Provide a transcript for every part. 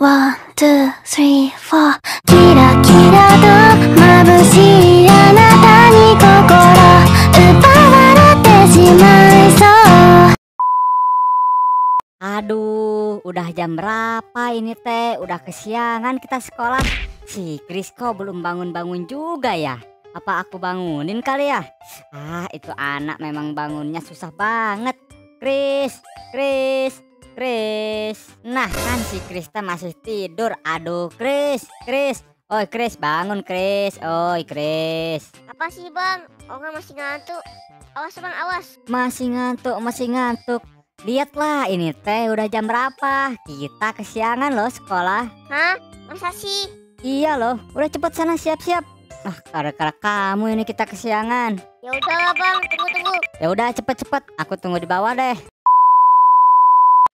One, two, three, four キラキラと眩しいあなたに心奪われてしまいそう Aduh, udah jam berapa ini teh? Udah kesiangan kita sekolah. Si Chris kok belum bangun-bangun juga ya? Apa aku bangunin kali ya? Ah, itu anak memang bangunnya susah banget. Chris, Chris, Chris. Nah, kan si Chris teh masih tidur. Aduh, Chris, Chris. Oi, Chris, bangun, Chris. Oi, Chris. Apa sih bang? Orang masih ngantuk. Awas bang, awas. Masih ngantuk, masih ngantuk. Lihatlah ini teh udah jam berapa? Kita kesiangan loh sekolah. Hah? Masa sih? Iya loh, udah cepet sana siap-siap. Ah, gara-gara kamu ini kita kesiangan. Ya udahlah bang, tunggu tunggu. Ya udah cepet-cepet, aku tunggu di bawah deh.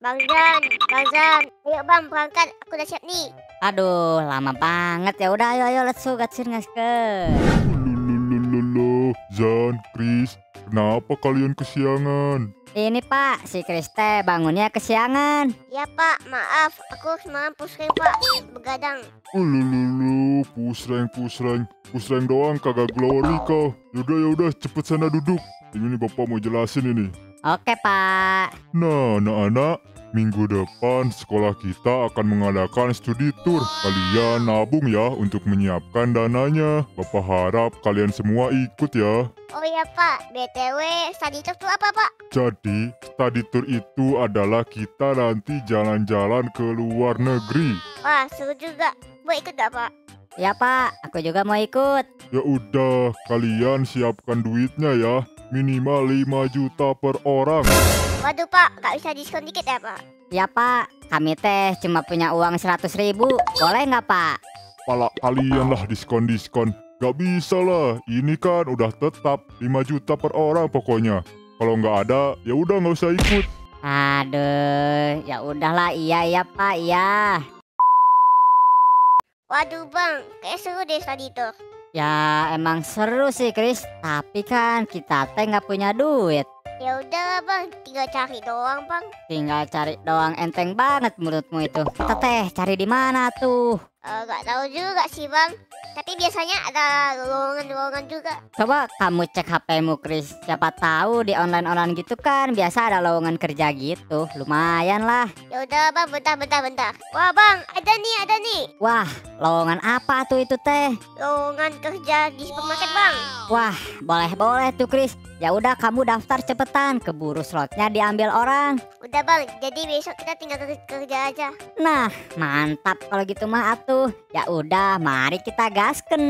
Bang Zan, Bang Zan. Ayo bang berangkat, aku udah siap nih. Aduh, lama banget ya. Udah ayo ayo let's go gatsir ngaske. Lululululu, Zan, Chris, kenapa kalian kesiangan? Ini Pak, si Kriste bangunnya kesiangan. Ya pak, maaf. Aku semalam pusing pak. Begadang. Lululu, pusreng, pusreng, pusreng doang kagak glory kau. Yaudah, yaudah, cepet sana duduk. Ini nih bapak mau jelasin ini. Oke Pak. Nah, anak-anak, minggu depan sekolah kita akan mengadakan studi tour. Kalian nabung ya untuk menyiapkan dananya. Bapak harap kalian semua ikut ya. Oh iya pak, BTW study tour tuh apa pak? Jadi, study tour itu adalah kita nanti jalan-jalan ke luar negeri. Wah seru juga. Mau ikut gak pak? Ya Pak, aku juga mau ikut. Ya udah, kalian siapkan duitnya ya. Minimal 5 juta per orang. Waduh pak, gak bisa diskon dikit ya pak? Ya Pak, kami teh cuma punya uang 100 ribu. Boleh nggak Pak? Pala kalian lah diskon-diskon. Gak bisa lah, ini kan udah tetap 5 juta per orang pokoknya. Kalau nggak ada, ya udah nggak usah ikut. Aduh, ya udahlah iya ya Pak, iya. Waduh bang, kayak seru deh study tour. Ya emang seru sih Chris, tapi kan kita teh nggak punya duit. Ya udahlah bang, tinggal cari doang bang. Tinggal cari doang enteng banget menurutmu itu. Kita teh cari di mana tuh? Eh, gak tahu juga sih bang. Tapi biasanya ada lowongan-lowongan juga. Coba kamu cek HPmu Chris. Siapa tahu di online-online gitu kan biasa ada lowongan kerja gitu. Lumayan lah. Ya udah bang, bentar bentar. Wah bang, ada nih ada nih. Wah, lowongan apa tuh itu teh? Lowongan kerja di supermarket bang. Wah, boleh-boleh tuh Chris. Ya udah kamu daftar cepetan, keburu slotnya diambil orang. Udah bang, jadi besok kita tinggal ke- kerja aja. Nah, mantap kalau gitu mah atuh. Ya udah, mari kita gasken.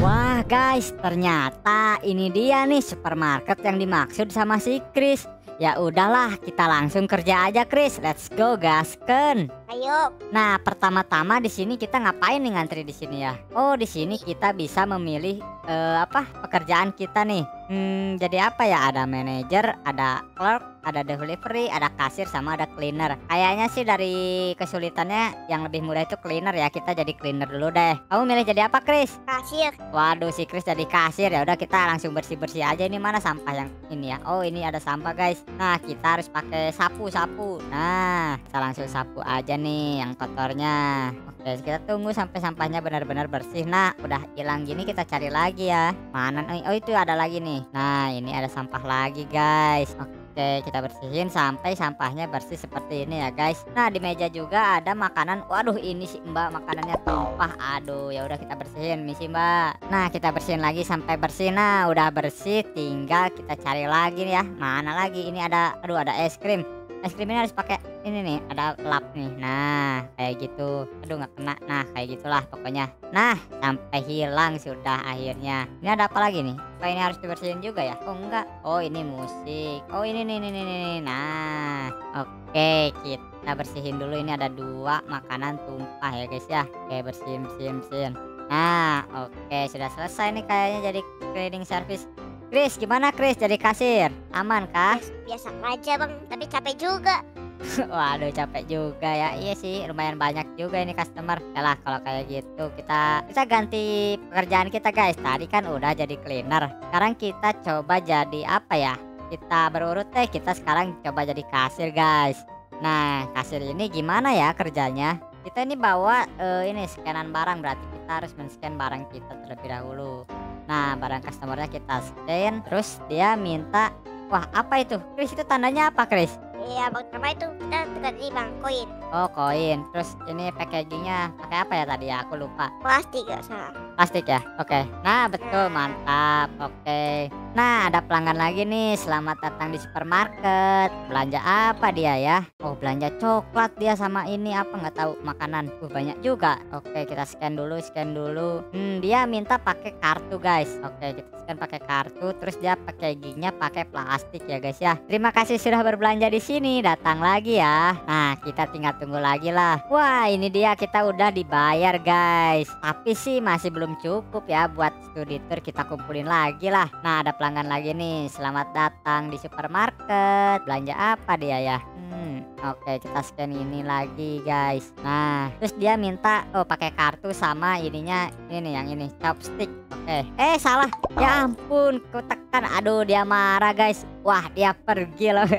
Wah, guys, ternyata ini dia nih supermarket yang dimaksud sama si Chris. Ya udahlah, kita langsung kerja aja, Chris. Let's go gasken. Ayo, Nah, pertama-tama di sini kita ngapain nih ngantri di sini ya? Oh, di sini kita bisa memilih eh, apa pekerjaan kita nih. Hmm, jadi apa ya? Ada manajer, ada clerk, ada delivery, ada kasir sama ada cleaner. Kayaknya sih dari kesulitannya yang lebih mudah itu cleaner ya. Kita jadi cleaner dulu deh. Kamu milih jadi apa, Chris? kasir. Waduh, si Chris jadi kasir ya. Udah kita langsung bersih-bersih aja ini mana sampah yang ini ya. Oh, ini ada sampah, guys. Nah, kita harus pakai sapu-sapu. Nah, kita langsung sapu aja nih yang kotornya. Oke, kita tunggu sampai sampahnya benar-benar bersih. Nah, udah hilang gini kita cari lagi ya. Mana? Oh, itu ada lagi nih. Nah, ini ada sampah lagi, guys. Oke, kita bersihin sampai sampahnya bersih seperti ini ya, guys. Nah, di meja juga ada makanan. Waduh, ini sih Mbak makanannya tumpah. Aduh, ya udah kita bersihin, misi Mbak. Nah, kita bersihin lagi sampai bersih. Nah, udah bersih, tinggal kita cari lagi ya. Mana lagi? Ini ada aduh ada es krim. Es krim ini harus pakai ini nih, ada lap nih. Nah, kayak gitu. Aduh, nggak kena. Nah, kayak gitulah pokoknya. Nah, sampai hilang sudah akhirnya. Ini ada apa lagi nih? Apa ini harus dibersihin juga ya? Oh, enggak. Oh, ini musik. Oh, ini nih nih nih nih. Nah, oke, kita bersihin dulu. Ini ada dua makanan tumpah ya, guys ya. Oke, bersihin, bersihin, bersihin. Nah, oke, sudah selesai nih kayaknya jadi cleaning service. Chris, gimana Chris jadi kasir? Aman kah? Biasa aja bang, tapi capek juga. Waduh capek juga ya. Iya sih lumayan banyak juga ini customer. Ya lah kalau kayak gitu kita Kita ganti pekerjaan kita guys. Tadi kan udah jadi cleaner. Sekarang kita coba jadi apa ya? Kita berurut deh. Kita sekarang coba jadi kasir guys. Nah kasir ini gimana ya kerjanya? Kita ini bawa eh, ini scanan barang. Berarti kita harus men-scan barang kita terlebih dahulu nah barang customernya kita scan terus dia minta wah apa itu? Chris itu tandanya apa Chris? Iya bang, apa itu? Kita tekan ini bang, koin. oh koin. Terus ini packagingnya pakai apa ya tadi? Ya aku lupa. Plastik gak salah. plastik ya? Oke. Nah betul. Nah. mantap. Oke nah ada pelanggan lagi nih. Selamat datang di supermarket. Belanja apa dia ya? Oh belanja coklat dia sama ini. Apa nggak tahu. Makanan. Uh banyak juga. Oke kita scan dulu scan dulu. Hmm dia minta pakai kartu guys. Oke kita scan pakai kartu. Terus dia packagingnya pakai plastik ya guys ya. Terima kasih sudah berbelanja di sini. Datang lagi ya. Nah kita tinggal tunggu lagi lah. Wah ini dia kita udah dibayar guys. Tapi sih masih belum cukup ya buat studi tour kita kumpulin lagi lah. Nah ada pelanggan lagi nih. Selamat datang di supermarket. Belanja apa dia ya? Hmm oke kita scan ini lagi guys. Nah terus dia minta oh pakai kartu sama ininya ini yang ini chopstick. Oke. Eh salah. Ya ampun ku tekan aduh dia marah guys. Wah dia pergi loh.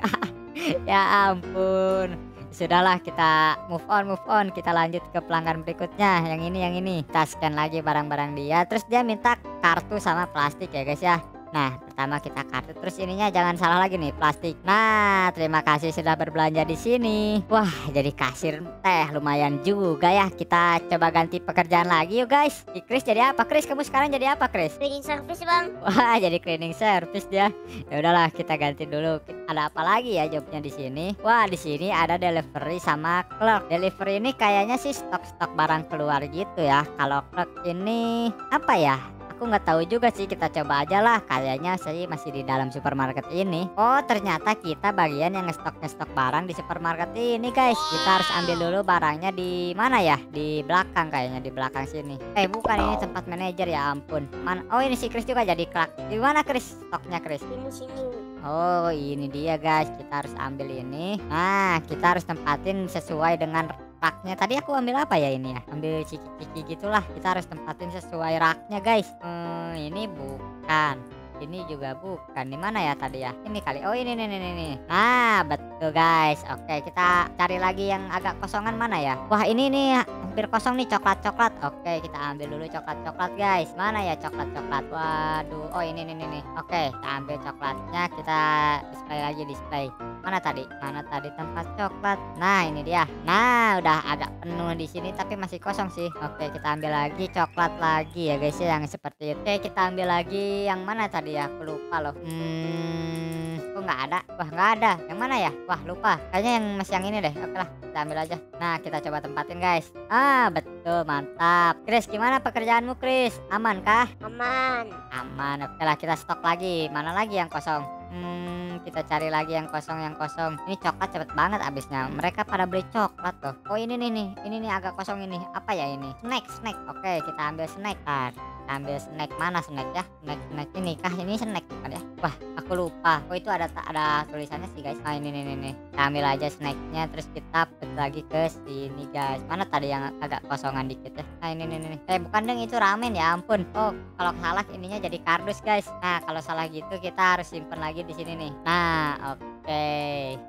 Ya ampun. Sudahlah kita move on move on. Kita lanjut ke pelanggan berikutnya. Yang ini yang ini. Kita scan lagi barang-barang dia. Terus dia minta kartu sama plastik ya guys ya Nah, pertama kita kartu terus ininya jangan salah lagi nih plastik. Nah, terima kasih sudah berbelanja di sini. Wah, jadi kasir teh lumayan juga ya. Kita coba ganti pekerjaan lagi yuk guys. Si Chris jadi apa? Chris kamu sekarang jadi apa, Chris? Cleaning service bang. Wah, jadi cleaning service dia. Ya udahlah, kita ganti dulu. Ada apa lagi ya jobnya di sini? Wah, di sini ada delivery sama clerk. Delivery ini kayaknya sih stok-stok barang keluar gitu ya. Kalau clerk ini apa ya? Aku nggak tahu juga sih. Kita coba aja lah. Kayaknya sih masih di dalam supermarket ini. Oh, ternyata kita bagian yang ngestok ngestok barang di supermarket ini, guys. Kita harus ambil dulu barangnya di mana ya? Di belakang kayaknya di belakang sini. Eh, bukan ini tempat manajer ya ampun. Man, oh ini si Chris juga jadi clerk. Di mana Chris? Stoknya Chris. Sini sini. Oh ini dia guys kita harus ambil ini Nah kita harus tempatin sesuai dengan raknya. Tadi aku ambil apa ya ini ya? Ambil ciki-ciki gitulah. Kita harus tempatin sesuai raknya guys. Hmm, Ini bukan. Ini juga bukan. Di mana ya tadi ya? Ini kali. Oh ini nih nih nih, nah betul guys. Oke kita cari lagi yang agak kosongan mana ya? Wah ini nih hampir kosong nih coklat coklat oke kita ambil dulu coklat coklat guys. Mana ya coklat coklat waduh. Oh ini nih nih oke kita ambil coklatnya. Kita display lagi display. Mana tadi? Mana tadi tempat coklat? Nah ini dia. Nah udah agak penuh di sini tapi masih kosong sih. Oke kita ambil lagi coklat lagi ya guys ya. Yang seperti itu. Oke kita ambil lagi yang mana tadi ya? Aku lupa loh. Hmm nggak ada. Wah nggak ada. Yang mana ya? Wah lupa. Kayaknya yang masih yang ini deh. Oke lah kita ambil aja. Nah kita coba tempatin guys. Ah betul mantap. Chris gimana pekerjaanmu Chris? Aman kah? Aman. aman. Oke lah kita stok lagi. Mana lagi yang kosong? Hmm kita cari lagi yang kosong yang kosong. Ini coklat cepet banget habisnya mereka pada beli coklat loh oh ini nih nih. Ini nih agak kosong ini. Apa ya ini? Snack snack. Oke kita ambil snack. Ntar, kita ambil snack. Mana snack ya? Snack snack ini kah? Ini snack lupa oh itu ada ada tulisannya sih guys. Nah ini nih nih, nih. kita ambil aja snacknya terus kita put lagi ke sini guys. Mana tadi yang agak kosongan dikit ya? Nah ini nih nih eh bukan deng itu ramen. Ya ampun. Oh kalau salah ininya jadi kardus guys. Nah kalau salah gitu kita harus simpen lagi di sini nih. Nah oke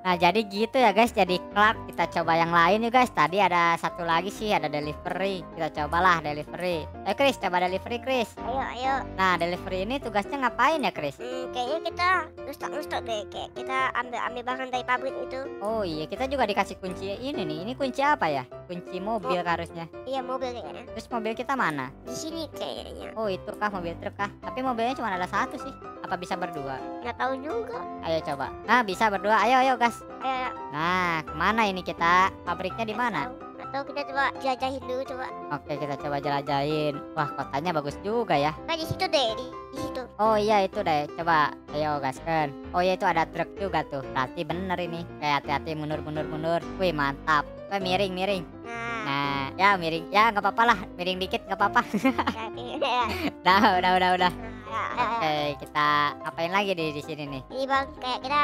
nah jadi gitu ya guys. Jadi Clark kita coba yang lain yuk guys. Tadi ada satu lagi sih ada delivery. Kita cobalah delivery. Eh Chris coba delivery Chris Ayo ayo. nah delivery ini tugasnya ngapain ya Chris Hmm, kayaknya kita ngestok ngestok deh. Kayak kita ambil ambil barang dari pabrik itu. oh iya. Kita juga dikasih kunci ini nih. Ini kunci apa ya? Kunci mobil harusnya. Iya mobil kayaknya. terus mobil kita mana? Di sini kayaknya. oh itu kah? Mobil truk kah? Tapi mobilnya cuma ada satu sih apa bisa berdua? Nggak tahu juga. ayo coba. Nah bisa berdua. Ayo ayo gas. Ayo ayo. nah ke mana ini kita? Pabriknya di mana? Atau kita coba jelajahin dulu coba. Oke kita coba jelajahin Wah kotanya bagus juga ya. Nah di situ deh di, di situ. Oh iya itu deh. Coba ayo gaskan. Oh iya itu ada truk juga tuh. Berarti bener ini. Kayak hati-hati mundur mundur mundur. Wih mantap. Wih miring miring. Nah. Nah ya miring. Ya nggak apa-apa lah. Miring dikit nggak apa-apa. Ya, Udah udah udah udah Oke kita Apain lagi di, di sini nih? Ini bang. Kayak kita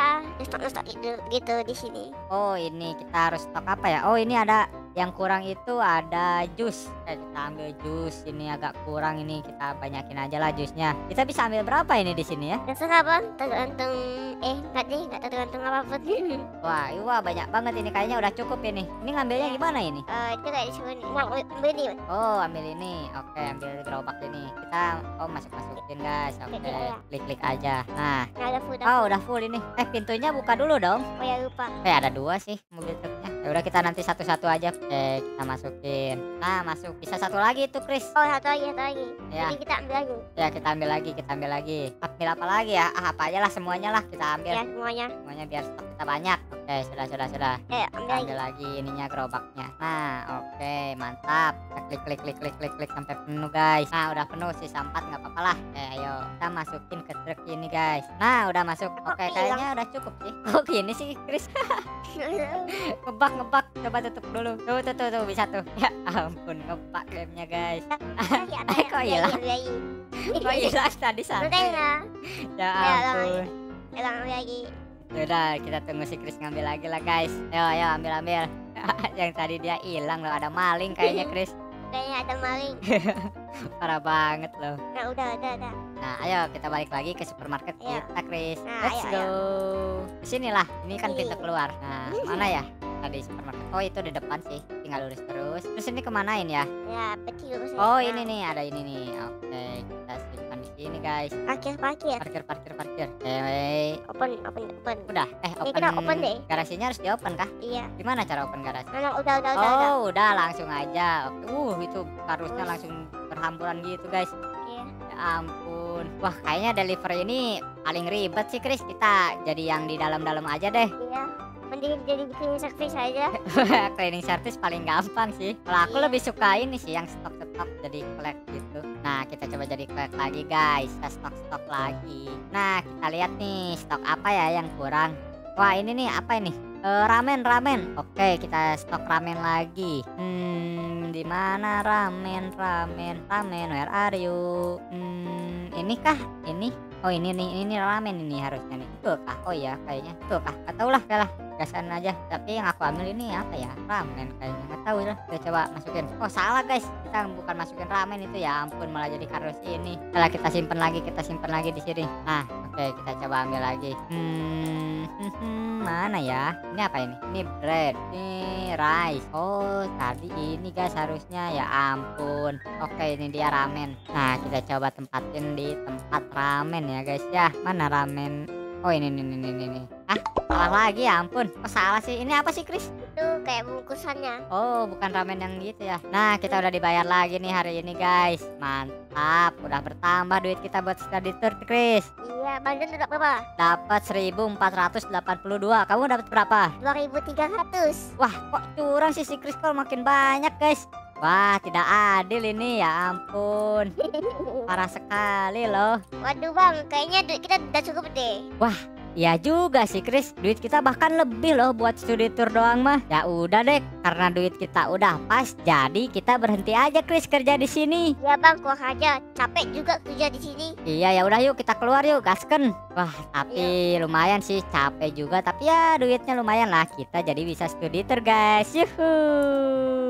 ngestok gitu, gitu di sini. Oh ini kita harus stok apa ya? Oh ini ada yang kurang itu ada jus. Eh, kita ambil jus ini agak kurang ini kita banyakin aja lah jusnya. Kita bisa ambil berapa ini di sini ya? Terserah bang, tergantung eh nggak deh, nggak tergantung apa pun. Eh wah iya, wah banyak banget ini. Kayaknya udah cukup ini. Ini ngambilnya Iya. gimana ini? Itu kayak disuruh ambil ini. Oh ambil ini. Oke ambil gerobak ini. Kita oh masuk masukin guys. Oke Klik-klik aja. klik klik aja nah Nah, oh udah full ini. Eh pintunya buka dulu dong. Oh ya lupa. eh ada dua sih mobil ya udah kita nanti satu-satu aja oke kita masukin. Nah masuk. Bisa satu lagi itu Chris. Oh satu lagi, satu lagi. ya. Jadi kita ambil lagi. ya kita ambil lagi kita ambil lagi. Ambil apa lagi ya? Ah, apa aja lah semuanya lah kita ambil. Ya semuanya. semuanya biar stok kita banyak oke sudah sudah sudah. Eh ambil lagi. ambil lagi ininya gerobaknya. Nah oke mantap. Kita klik klik klik klik klik klik sampai penuh guys. Nah udah penuh sih empat nggak apa-apa lah. Oke ayo kita masukin ke truk ini guys. Nah udah masuk. Oke hilang? kayaknya udah cukup sih. Kok gini sih Chris? Ngebak ngebak. Coba tutup dulu. Tuh tuh tuh, tuh bisa tuh. Ya ampun ngebak gamenya guys. Ya, Eh, kok hilang? Ambil lagi. kok hilang tadi sampai ya Ya, ampun. Hilang lagi. Udah kita tunggu si Chris ngambil lagi lah guys. Ayo ayo ambil ambil. Yang tadi dia hilang loh ada maling kayaknya Chris. Kayaknya ada maling. Parah banget loh. Nah udah, udah, udah. Nah ayo kita balik lagi ke supermarket Ayo. kita Chris. Nah, Let's ayo, go. Ke sinilah ini kan pintu keluar. Nah mana ya? Tadi supermarket. Oh itu di depan sih. Tinggal lurus terus. Terus ini kemanain ya? Ya kecil terus. Oh Nah, ini nih ada ini nih. Oke kita sini guys Parkir, parkir. Parkir parkir parkir Eh Open, open, open. udah eh Ini open, kita open deh. Garasinya harus di open kah? Iya. Gimana cara open garasi? Nah, nah, udah, udah, udah, udah. Oh, udah langsung aja. Uh, itu kardusnya Terus. langsung berhamburan gitu, guys. Iya. Ya ampun. Wah, kayaknya delivery ini paling ribet sih, Chris. Kita jadi yang di dalam-dalam aja deh. Iya. Mending jadi bikin servis aja. Cleaning service paling gampang sih. Kalau aku Iya. lebih suka ini sih yang stok-stok jadi collect gitu. Nah, kita coba jadi collect lagi, guys. Kita stok-stok lagi. Nah, kita lihat nih stok apa ya yang kurang. Wah, ini nih apa ini? Eh, ramen, ramen. Oke, kita stok ramen lagi. Hmm, di mana ramen, ramen, ramen? Where are you? Hmm, ini kah? Ini? Oh, ini nih, ini ramen ini harusnya nih. Itu kah? Oh iya, kayaknya. Itu kah? Gak tau lah, udah gasan aja. Tapi yang aku ambil ini apa ya? Ramen kayaknya nggak tahu lah kita coba masukin. Oh salah guys. Kita bukan masukin ramen itu ya ampun malah jadi kardus ini. Setelah kita simpen lagi kita simpen lagi di sini. Nah oke kita coba ambil lagi. Hmm, hmm, hmm, mana ya? Ini apa ini? Ini bread ini rice. Oh tadi ini guys harusnya. Ya ampun. Oke ini dia ramen. Nah kita coba tempatin di tempat ramen ya guys ya. Mana ramen oh ini ini ini ini, ah salah lagi ya ampun. Kok salah sih. Ini apa sih Chris? Itu kayak bungkusannya. oh bukan ramen yang gitu ya. Nah kita udah dibayar lagi nih hari ini guys. Mantap. Udah bertambah duit kita buat study tour Chris. Iya, Bang Jon dapat berapa? dapat 1482 kamu dapat berapa? 2300. wah kok curang sih si Chris? Kalau makin banyak guys Wah, tidak adil ini ya ampun. Parah sekali loh. Waduh Bang, kayaknya duit kita udah cukup deh. Ya juga sih Chris, duit kita bahkan lebih loh buat studi tour doang mah. Ya udah deh, karena duit kita udah pas, jadi kita berhenti aja Chris kerja di sini. Ya Bang, keluar aja. Capek juga kerja di sini. Iya ya udah yuk kita keluar yuk gasken. Wah tapi lumayan sih capek juga tapi ya duitnya lumayan lah kita jadi bisa studi tour guys. Yuhu.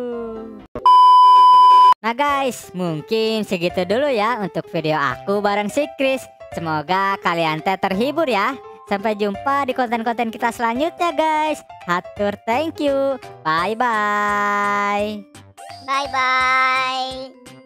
Nah guys mungkin segitu dulu ya untuk video aku bareng si Chris. Semoga kalian teh terhibur ya. Sampai jumpa di konten-konten kita selanjutnya guys. Hatur thank you. Bye bye. Bye bye.